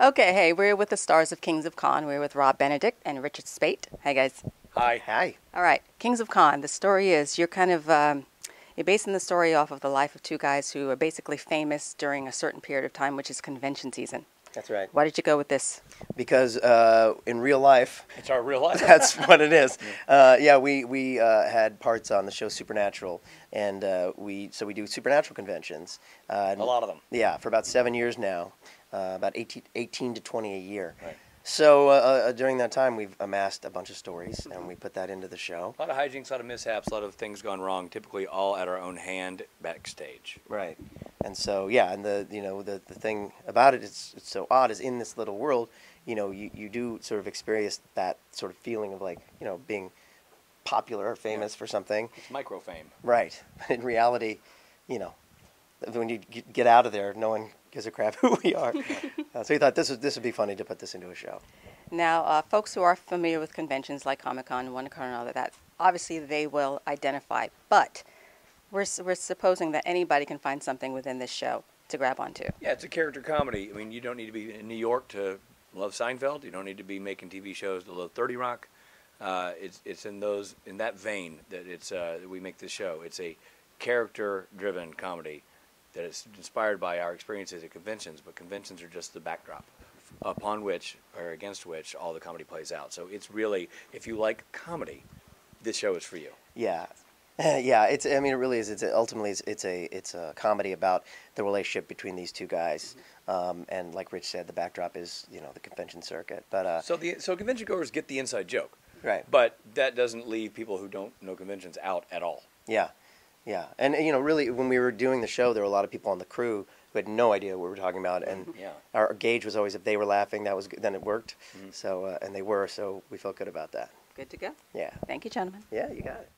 Okay, hey, we're with the stars of Kings of Con. We're with Rob Benedict and Richard Speight. Hey, guys. Hi. Hi. All right, Kings of Con. The story is you're kind of um, you're basing the story off of the life of two guys who are basically famous during a certain period of time, which is convention season. That's right. Why did you go with this? Because uh, in real life, It's our real life. that's what it is. Uh, yeah, we we uh, had parts on the show Supernatural, and uh, we so we do Supernatural conventions. Uh, A lot of them. Yeah, for about seven years now, uh, about 18, 18 to twenty a year. Right. So uh, uh, during that time, we've amassed a bunch of stories, and we put that into the show. A lot of hijinks, a lot of mishaps, a lot of things gone wrong. Typically, all at our own hand backstage. Right. And so yeah, and the you know the the thing about it is it's so odd is in this little world, you know, you, you do sort of experience that sort of feeling of like, you know, being popular or famous for something. It's micro fame. Right. But in reality, you know, when you g- get out of there, no one gives a crap who we are. uh, so we thought this would this would be funny to put this into a show. Now, uh, folks who are familiar with conventions like Comic Con, one con or another, that obviously they will identify. But we're we're supposing that anybody can find something within this show to grab onto. Yeah, it's a character comedy. I mean, you don't need to be in New York to love Seinfeld. You don't need to be making TV shows to love Thirty Rock. Uh, it's it's in those in that vein that it's uh, that we make this show. It's a character-driven comedy that is inspired by our experiences at conventions, but conventions are just the backdrop upon which or against which all the comedy plays out. So it's really, if you like comedy, this show is for you. Yeah. yeah, it's I mean it really is it's ultimately it's, it's a it's a comedy about the relationship between these two guys. Um, and like Rich said, the backdrop is, you know, the convention circuit. But uh, So the so convention goers get the inside joke, right. but that doesn't leave people who don't know conventions out at all. Yeah, yeah, and you know, really, when we were doing the show, there were a lot of people on the crew who had no idea what we were talking about, and Yeah. our gauge was always if they were laughing, that was good, then it worked. Mhm. So, uh, and they were, so we felt good about that. Good to go. Yeah, Thank you, gentlemen. yeah, you got it.